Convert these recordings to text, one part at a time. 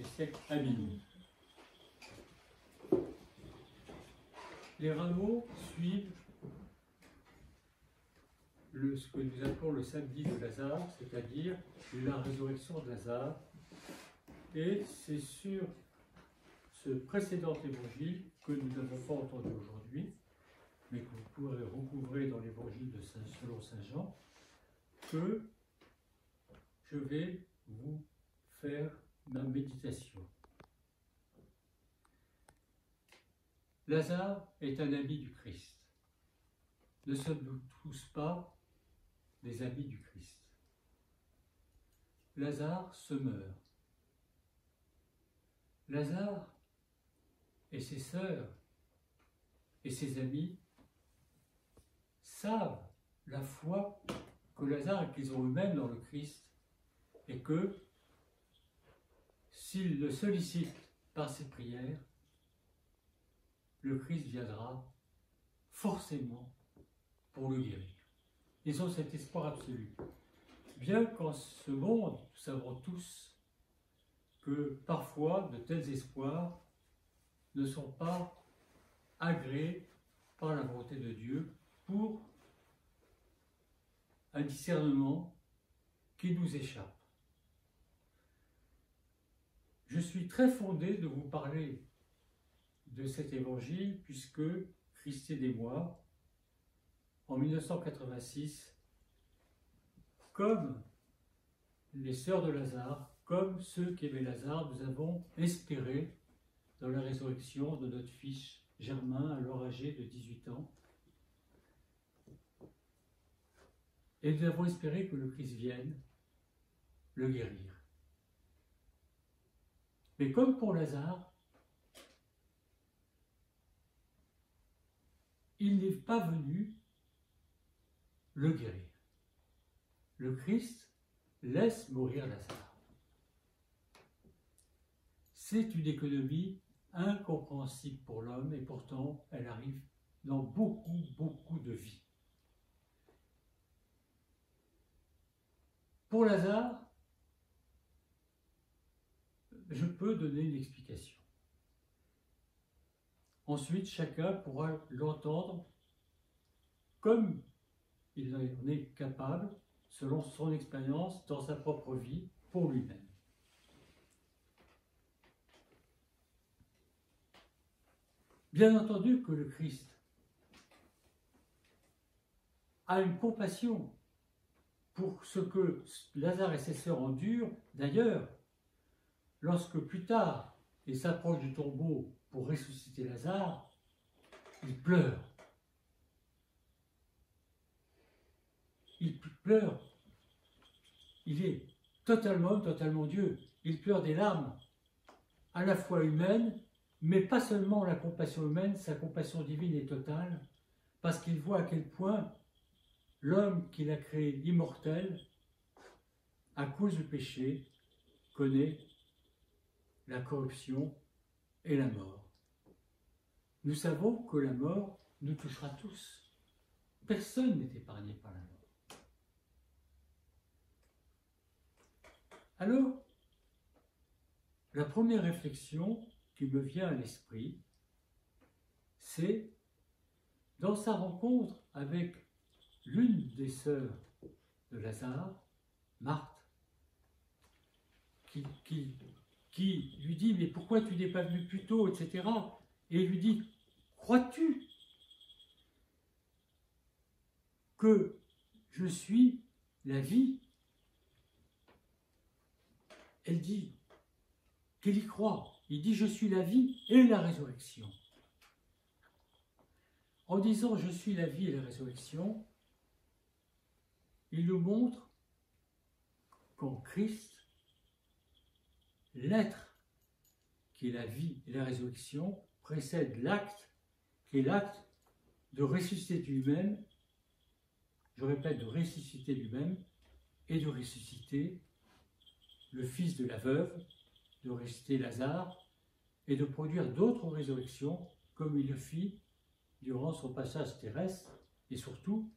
des siècles à minuit. Les rameaux suivent ce que nous appelons le samedi de Lazare, c'est-à-dire la résurrection de Lazare. Et c'est sur ce précédent évangile que nous n'avons pas entendu aujourd'hui, mais que vous pourrez recouvrer dans l'évangile de Saint, selon Saint Jean, que je vais vous faire ma méditation. Lazare est un ami du Christ. Ne sommes-nous tous pas des amis du Christ? Lazare se meurt. Lazare et ses sœurs et ses amis savent la foi que Lazare et qu'ils ont eux-mêmes dans le Christ et que s'ils le sollicitent par ses prières, le Christ viendra forcément pour le guérir. Ils ont cet espoir absolu. Bien qu'en ce monde, nous savons tous que parfois de tels espoirs ne sont pas agréés par la volonté de Dieu pour un discernement qui nous échappe. Je suis très fondé de vous parler de cet évangile puisque Christine et moi, en 1986, comme les sœurs de Lazare, comme ceux qui aimaient Lazare, nous avons espéré dans la résurrection de notre fils Germain, alors âgé de 18 ans. Et nous avons espéré que le Christ vienne le guérir. Mais comme pour Lazare, il n'est pas venu le guérir. Le Christ laisse mourir Lazare. C'est une économie incompréhensible pour l'homme et pourtant elle arrive dans beaucoup, beaucoup de vies. Pour Lazare, je peux donner une explication. Ensuite, chacun pourra l'entendre comme il en est capable, selon son expérience, dans sa propre vie, pour lui-même. Bien entendu que le Christ a une compassion pour ce que Lazare et ses sœurs endurent. D'ailleurs, lorsque plus tard il s'approche du tombeau pour ressusciter Lazare, il pleure. Il pleure. Il est totalement, totalement Dieu. Il pleure des larmes, à la fois humaines, mais pas seulement la compassion humaine, sa compassion divine est totale, parce qu'il voit à quel point l'homme qu'il a créé immortel, à cause du péché, connaît la corruption et la mort. Nous savons que la mort nous touchera tous. Personne n'est épargné par la mort. Alors, la première réflexion qui me vient à l'esprit, c'est dans sa rencontre avec l'une des sœurs de Lazare, Marthe, qui, lui dit Mais pourquoi tu n'es pas venu plus tôt etc. Et lui dit Crois-tu que je suis la vie? Elle dit qu'elle y croit. Il dit Je suis la vie et la résurrection. En disant Je suis la vie et la résurrection, il nous montre qu'en Christ, l'être qui est la vie et la résurrection précède l'acte qui est l'acte de ressusciter lui-même, je répète, de ressusciter lui-même et de ressusciter le fils de la veuve, de ressusciter Lazare et de produire d'autres résurrections comme il le fit durant son passage terrestre et surtout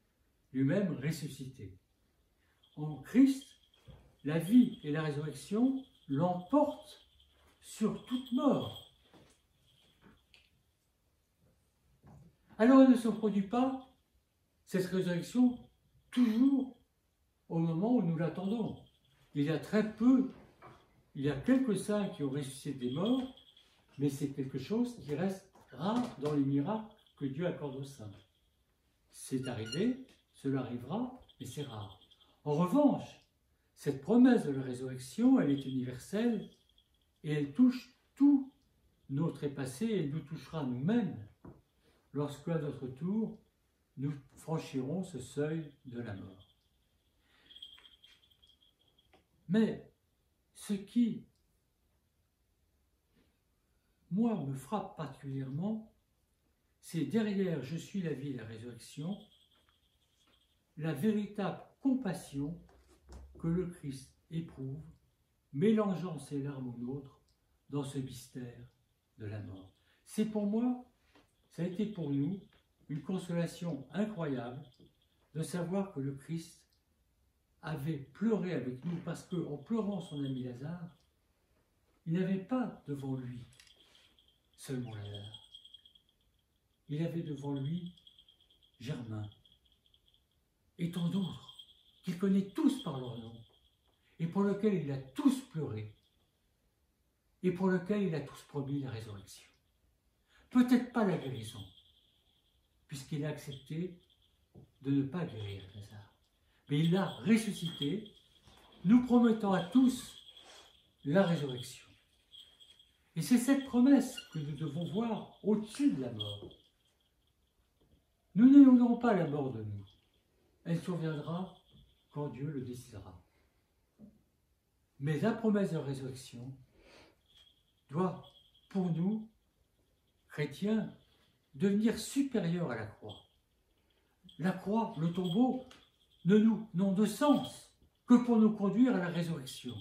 lui-même ressuscité. En Christ, la vie et la résurrection l'emportent sur toute mort. Alors elle ne se produit pas, cette résurrection, toujours au moment où nous l'attendons. Il y a très peu, il y a quelques saints qui ont ressuscité des morts, mais c'est quelque chose qui reste rare dans les miracles que Dieu accorde aux saints. C'est arrivé, cela arrivera, mais c'est rare. En revanche, cette promesse de la résurrection, elle est universelle et elle touche tout notre passé et nous touchera nous-mêmes lorsque, à notre tour, nous franchirons ce seuil de la mort. Mais ce qui, moi, me frappe particulièrement, c'est derrière Je suis la vie et la résurrection, la véritable compassion que le Christ éprouve, mélangeant ses larmes aux nôtres dans ce mystère de la mort. C'est pour moi, ça a été pour nous, une consolation incroyable de savoir que le Christ avait pleuré avec nous parce qu'en pleurant son ami Lazare, il n'avait pas devant lui seulement Lazare. Il avait devant lui Germain et tant d'autres qu'il connaît tous par leur nom et pour lesquels il a tous pleuré et pour lesquels il a tous promis la résurrection. Peut-être pas la guérison, puisqu'il a accepté de ne pas guérir Lazare. Mais il l'a ressuscité, nous promettant à tous la résurrection. Et c'est cette promesse que nous devons voir au-dessus de la mort. Nous n'éloignons pas la mort de nous. Elle surviendra quand Dieu le décidera. Mais la promesse de résurrection doit, pour nous, chrétiens, devenir supérieur à la croix. La croix, le tombeau, ne nous n'ont de sens que pour nous conduire à la résurrection.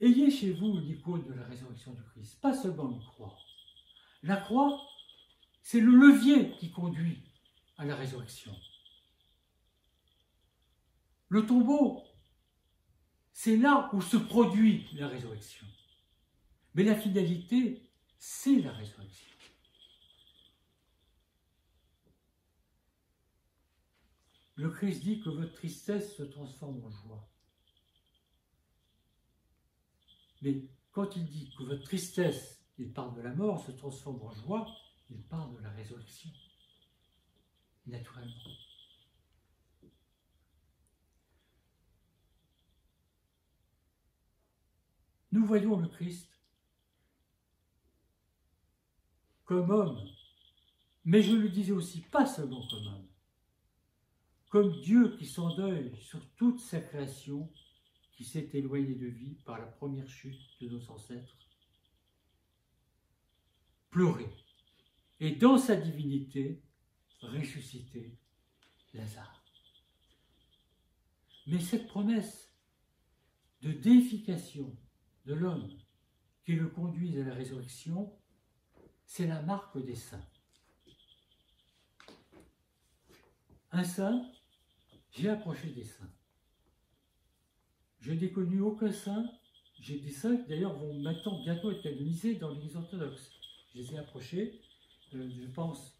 Ayez chez vous l'icône de la résurrection du Christ, pas seulement une croix. La croix, c'est le levier qui conduit à la résurrection. Le tombeau, c'est là où se produit la résurrection. Mais la fidélité, c'est la résurrection. Le Christ dit que votre tristesse se transforme en joie. Mais quand il dit que votre tristesse, il parle de la mort, se transforme en joie, il parle de la résurrection. Naturellement. Nous voyons le Christ comme homme, mais je le disais aussi pas seulement comme homme, comme Dieu qui s'endeuille sur toute sa création qui s'est éloignée de vie par la première chute de nos ancêtres, pleurer, et dans sa divinité, ressusciter Lazare. Mais cette promesse de déification de l'homme qui le conduise à la résurrection c'est la marque des saints. Un saint, j'ai approché des saints. Je n'ai connu aucun saint. J'ai des saints qui d'ailleurs vont maintenant bientôt être canonisés dans l'Église orthodoxe. Je les ai approchés. Je pense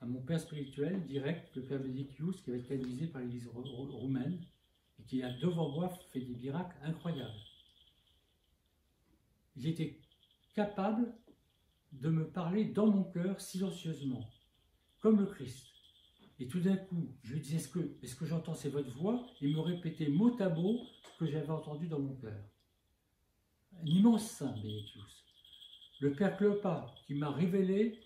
à mon père spirituel direct, le père Benedictus, qui va être canonisé par l'Église roumaine et qui a devant moi fait des miracles incroyables. Il était capable de me parler dans mon cœur silencieusement, comme le Christ. Et tout d'un coup, je lui disais, est-ce que, j'entends c'est votre voix? Il me répétait mot à mot ce que j'avais entendu dans mon cœur. Un immense saint, Benedictus. Le Père Cléopas, qui m'a révélé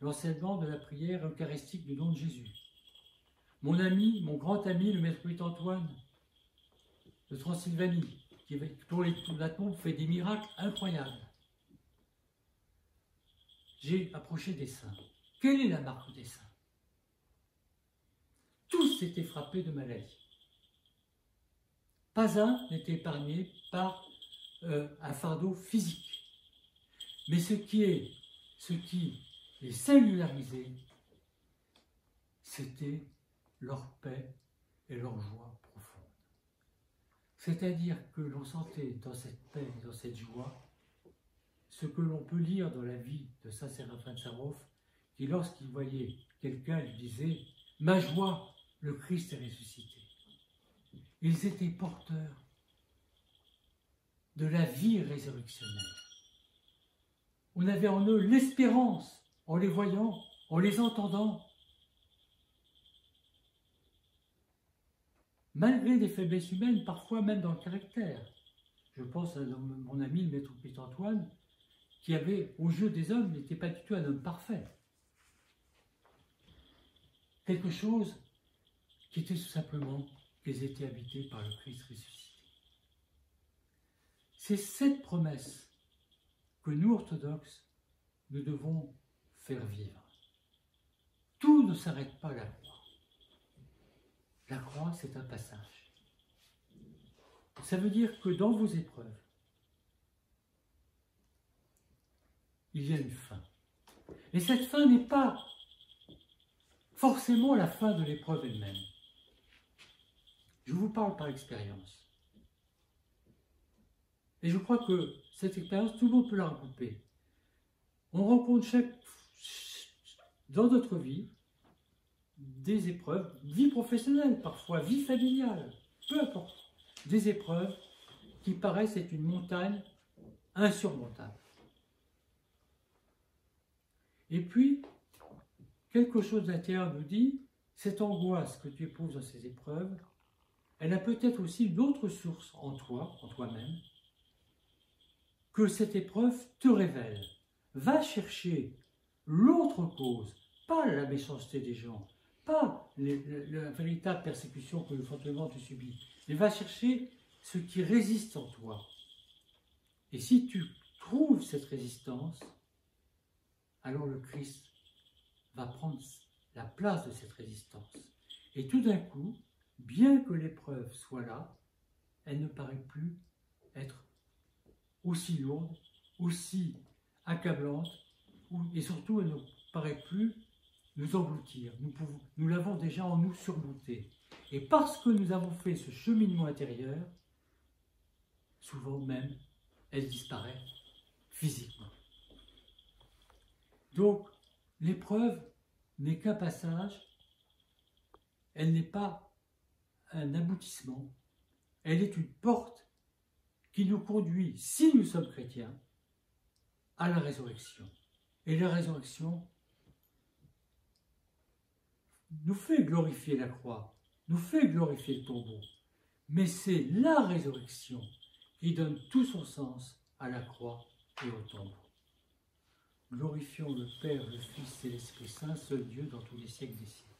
l'enseignement de la prière eucharistique du nom de Jésus. Mon ami, mon grand ami, le maître Antoine de Transylvanie, qui, pour les, la tombe fait des miracles incroyables j'ai approché des saints. Quelle est la marque des saints? Tous étaient frappés de maladie. Pas un n'était épargné par euh, un fardeau physique. Mais ce qui est, ce qui les singularisait, c'était leur paix et leur joie profonde. C'est-à-dire que l'on sentait dans cette paix, dans cette joie, ce que l'on peut lire dans la vie de Saint Séraphin de qui lorsqu'il voyait quelqu'un lui disait « Ma joie, le Christ est ressuscité ». Ils étaient porteurs de la vie résurrectionnelle. On avait en eux l'espérance en les voyant, en les entendant. Malgré des faiblesses humaines, parfois même dans le caractère. Je pense à mon ami le maître Antoine, qui avait, au jeu des hommes, n'était pas du tout un homme parfait. Quelque chose qui était tout simplement qu'ils étaient habités par le Christ ressuscité. C'est cette promesse que nous, orthodoxes, nous devons faire vivre. Tout ne s'arrête pas à la croix. La croix, c'est un passage. Ça veut dire que dans vos épreuves, il y a une fin. Et cette fin n'est pas forcément la fin de l'épreuve elle-même. Je vous parle par expérience. Et je crois que cette expérience, tout le monde peut la recouper. On rencontre chaque, dans notre vie des épreuves, vie professionnelle parfois, vie familiale, peu importe, des épreuves qui paraissent être une montagne insurmontable. Et puis, quelque chose d'intérieur nous dit, cette angoisse que tu éprouves dans ces épreuves, elle a peut-être aussi une autre source en toi, en toi-même, que cette épreuve te révèle. Va chercher l'autre cause, pas la méchanceté des gens, pas la véritable persécution que le fortement tu subis, mais va chercher ce qui résiste en toi. Et si tu trouves cette résistance, alors le Christ va prendre la place de cette résistance. Et tout d'un coup, bien que l'épreuve soit là, elle ne paraît plus être aussi lourde, aussi accablante, et surtout elle ne paraît plus nous engloutir. Nous, l'avons déjà en nous surmonté. Et parce que nous avons fait ce cheminement intérieur, souvent même, elle disparaît physiquement. Donc, l'épreuve n'est qu'un passage, elle n'est pas un aboutissement, elle est une porte qui nous conduit, si nous sommes chrétiens, à la résurrection. Et la résurrection nous fait glorifier la croix, nous fait glorifier le tombeau. Mais c'est la résurrection qui donne tout son sens à la croix et au tombeau. Glorifions le Père, le Fils et l'Esprit Saint, seul Dieu dans tous les siècles des siècles.